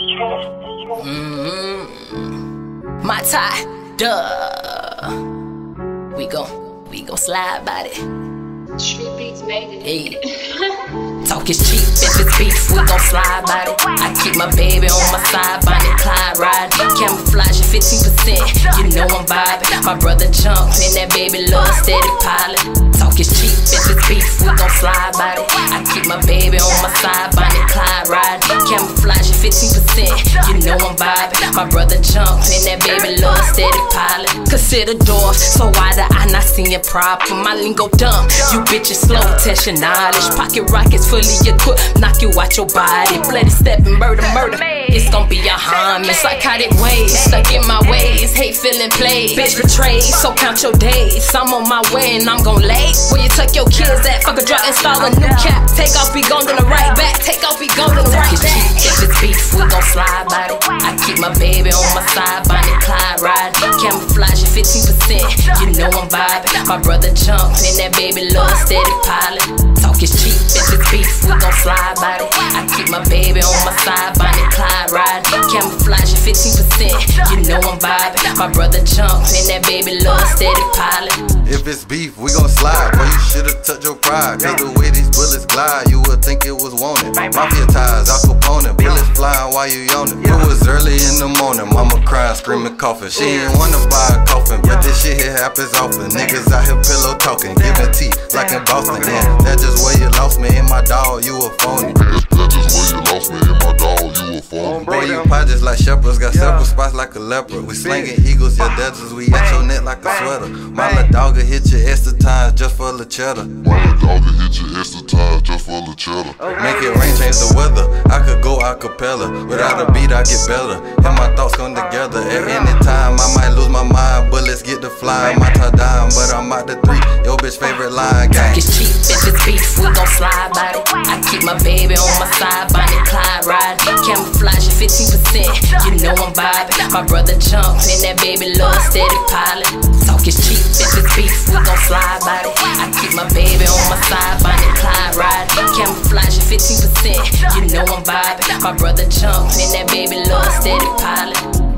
Mm-hmm. MyTy, duh. We gon' we gon' slide by it. Street Beatz made it. Hey. Talk is cheap, if it's beef, we gon' slide by it. I keep my baby on my side, Bonnie Clyde ride. Camouflage 15%, you know I'm vibing. My brother jump in that baby love steady pilot. Talk is cheap, if it's beef, we gon' slide by it. I keep my baby on my side, Bonnie Clyde 15%, you know I'm vibing. My brother jump in that baby love steady pilot. Consider door, so why the I not seeing problem? My lingo dumb, you bitches slow, test your knowledge. Pocket rockets fully equipped, knock you out your body. Bloody stepping, murder, murder. It's gonna be a homage, psychotic ways, stuck in my ways. Hate feeling played, bitch betrayed. So count your days. I'm on my way and I'm gon' lay. Where you tuck your kids at? Fuck a drop, install a new cap. Take off, be gone, then the right back. Take off, be gone, I keep my baby on my side, Bonnie Clyde ride. Camouflage 15%, you know I'm vibing. My brother jump in that baby love steady pilot. Talk is cheap, if it's beef, we gon' slide by it. I keep my baby on my side, 15%, you know I'm vibing. My brother jump in that baby love steady pilot. If it's beef, we gon' slide. Boy, you should've touched your pride. Cause the way these bullets glide, you would think it was wanted. Mafia ties, Al Capone, bullets flying while you yawning. It was early in the morning, mama crying, screaming, coughing. She ain't wanna buy a coffin, but this shit here happens often. Niggas out here pillow talking, giving tea like in Boston. Yeah, that's just where you lost me and my dog, you a phony. That's just where you lost me just like shepherds, got several spots like a leopard. We slinging eagles, your deserts, we at your neck like a sweater. My little dog will hit you extra times just for the cheddar. My little dog will hit you extra times just for the cheddar. Make it rain, change the weather. I could go a cappella. Without a beat, I get better. And my thoughts come together. At any time, I might lose my mind. but let's get to flying. My tie down, but I'm out the three. Your bitch favorite line, gang. It's cheap, if it's beef, we gon' slide by it. I keep my baby on my side, Bonnie Clyde ride. Camouflage 15%, you know I'm vibing. My brother jump in that baby love steady pilot. Talk is cheap, if it's beef, we gon' slide by it. I keep my baby on my side, Bonnie Clyde ride. Camouflage 15%, you know I'm vibing. My brother jump in that baby love steady pilot.